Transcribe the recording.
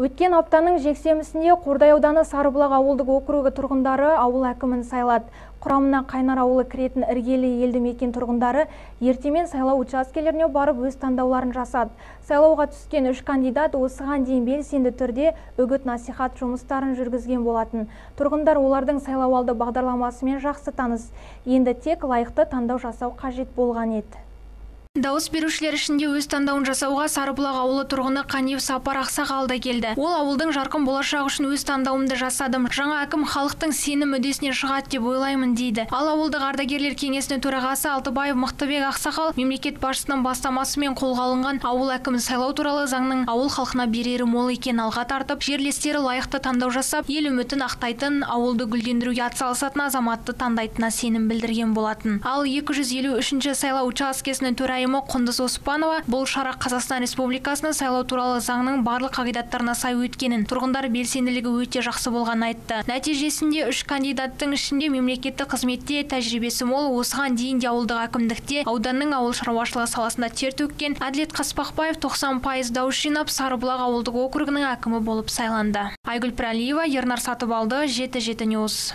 Өткен аптаның жексенбісінде Қордай ауданы Сарыбұлақ ауылдық округі тұрғындары ауыл әкімін сайлады. Құрамына Қайнар ауылы кіретін іргелі елді мекен тұрғындары ертемен сайлау учаскелеріне барып өз таңдауларын жасады. Сайлауға түскен үш кандидат осыған дейін белсенді түрде үгіт насихат жұмыстарын жүргізген болатын. Тұрғындар олардың сайлауалды бағдарламасымен жақсы таныс. Енді тек лайықты таңдау жасау қажет болған еді. Дауыс берушілер ішінде өз таңдауын жасауға Сарыбұлақ ауылы тұрғыны Қанев Сапар Ақсақал да келді. Ол ауылдың жарқын болашағы үшін өз таңдауымды жасадым. Жаңа әкім халықтың сенім мүддесіне шығады деп ойлаймын дейді. Ал ауылдық ардагерлер кеңесінің төрағасы Алтыбаев Мықтыбек Ақсақал мемлекет басшысының бастамасымен қолға алынған ауыл әкімін сайлау туралы заңның ауыл халқына берері мол екенін алға тартып, жерлестері лайықты таңдау жасап, ел үмітін ақтайтын, ауылды гүлдендіруге атсалысатын азаматты таңдайтынына сенім білдірген болатын. Ал 253-ші сайлау учаскесінің төрайымы төрайымы Құндыз Оспанова бұл шара Қазақстан Республикасының сайлау туралы заңның барлық қағидаттарына сай өткенін, тұрғындар белсенділігі өте жақсы болған айтты. Нәтижесінде үш кандидаттың ішінде мемлекеттік қызметте тәжірибесі мол, осыған дейін де ауылдық әкімдікте ауданның ауыл шаруашылығы саласында тер төккен Әділет Қаспақбаев 90 пайыз дауыс жинап Сарыбұлақ ауылдық округінің әкімі болып сайланды. Айгүл Пірәлиева, Ернар Сатыбалды, жеті жеті Ньюс.